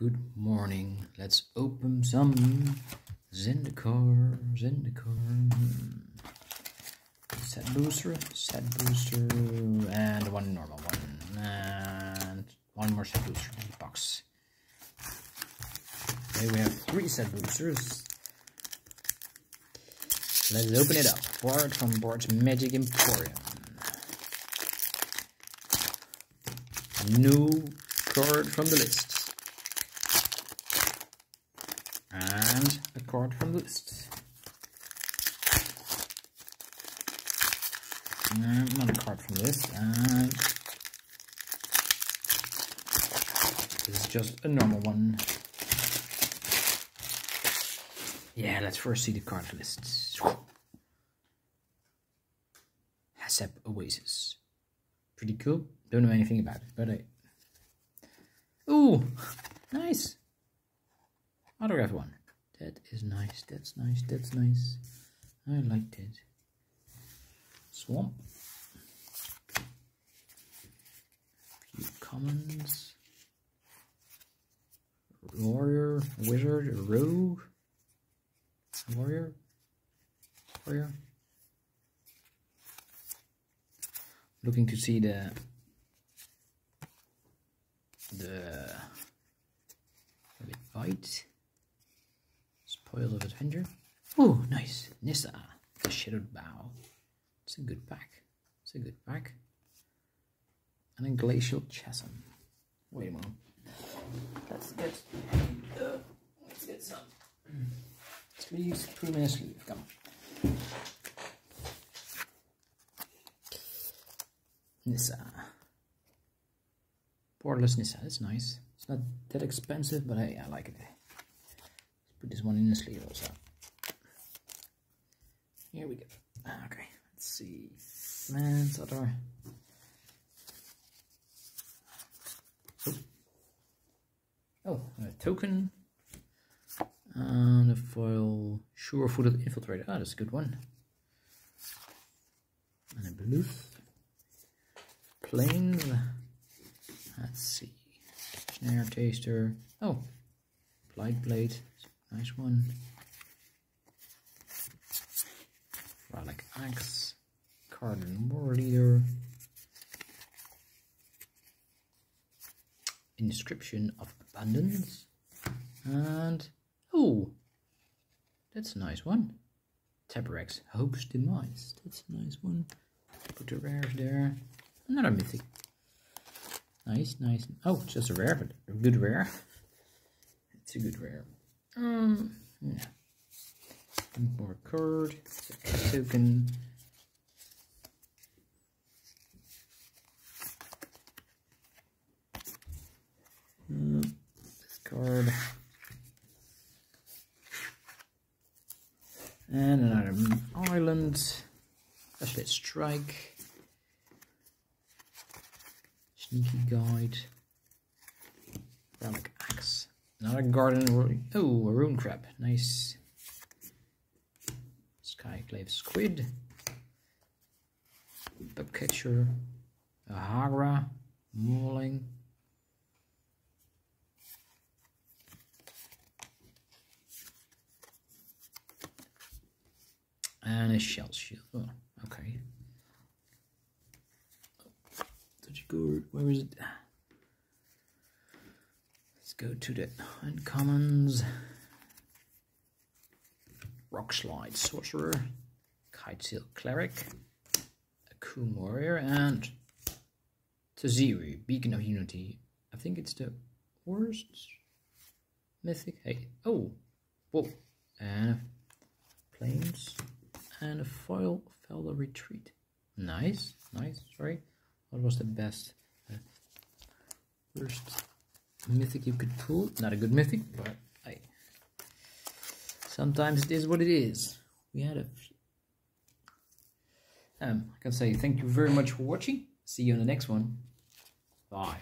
Good morning. Let's open some Zendikar. Zendikar. Set booster, set booster, and one normal one, and one more set booster box. Okay, we have three set boosters. Let's open it up. Bart from Bart's Magic Emporium. New card from the list. And a card from the list. And another card from the list. And this is just a normal one. Yeah, let's first see the card list. Hashep Oasis. Pretty cool. Don't know anything about it, but I... Ooh! Nice! Autograph one. That is nice, that's nice, that's nice. I liked it. Swamp. Few commons. Warrior, wizard, rogue. Warrior. Warrior. Looking to see the the white spoil of adventure. Oh, nice Nissa, the Shadowed Bow. It's a good pack. It's a good pack. And a Glacial Chasm. Wait a moment. Let's get uh, let's get some sleeves. Put them in a sleeve. Come on. Nissa. Borderless Nissa, that's nice. It's not that expensive, but I, I like it. Put this one in the sleeve also. Here we go. Okay, let's see. Lands other. Oh, a token. And a foil sure-footed infiltrator. Ah, that's a good one. And a blue planes. Let's see. Snare taster. Oh, Blight Blade. Nice one. Relic Axe. Kargan Warleader. Inscription of Abundance. And, oh, that's a nice one. Taborax Hope's Demise. That's a nice one. Put the rares there. Another mythic. Nice, nice. Oh, it's just a rare, but a good rare. It's a good rare. Um, yeah. One more card. Token. Uh, this card. And another island. Especially strike. Sneaky Guide. Relic Axe. Another Garden. Oh, a Ruin Crab. Nice. Skyclave Squid. Bugcatcher. A Hagra. Mauling. And a Shell Shield. Oh, okay. Where is it? Go to the uncommons. Rock Slide Sorcerer, Kitesail Cleric, Akoum Warrior, and Tazri, Beacon of Unity. I think it's the worst mythic. Hey, oh, whoa, and planes, and a foil Felder Retreat. Nice, nice, sorry. What was the best? Uh, first mythic you could pull. Not a good mythic, but I. Sometimes it is what it is. We had a. Um, I can say thank you very much for watching. See you on the next one. Bye.